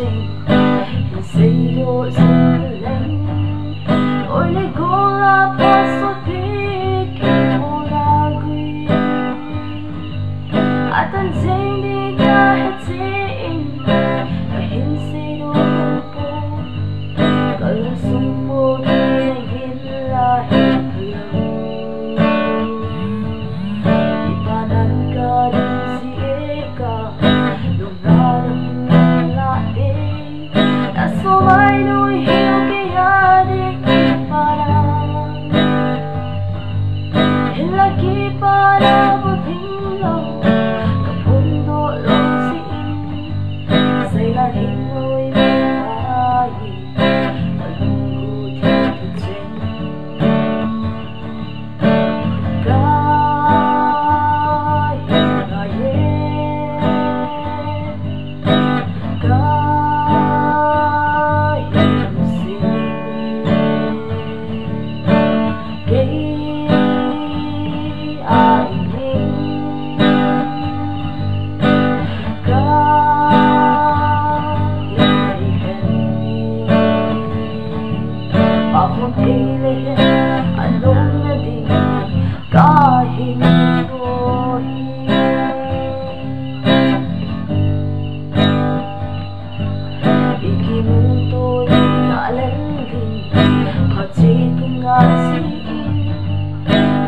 için Bize yol sevgilen Öyle gol atas bottle of long.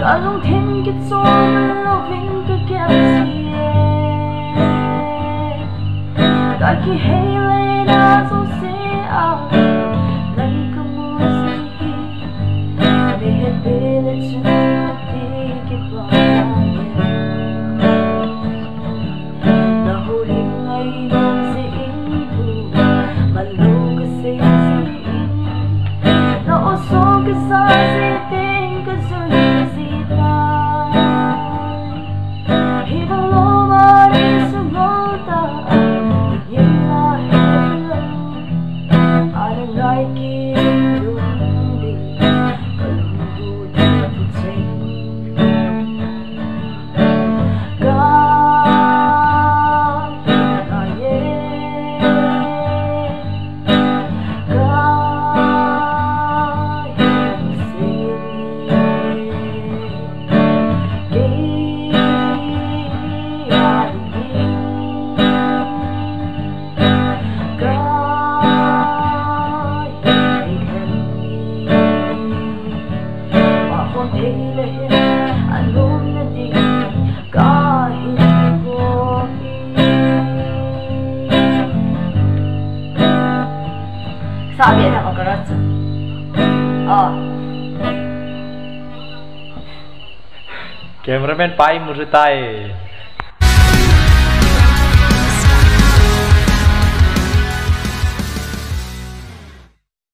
Cả lòng thiên kết số lâu vinh cứ kéo gì Cả khi hay lấy đã Amém. sobie na ogrodze. O. Cameraman Pai Murzytaj.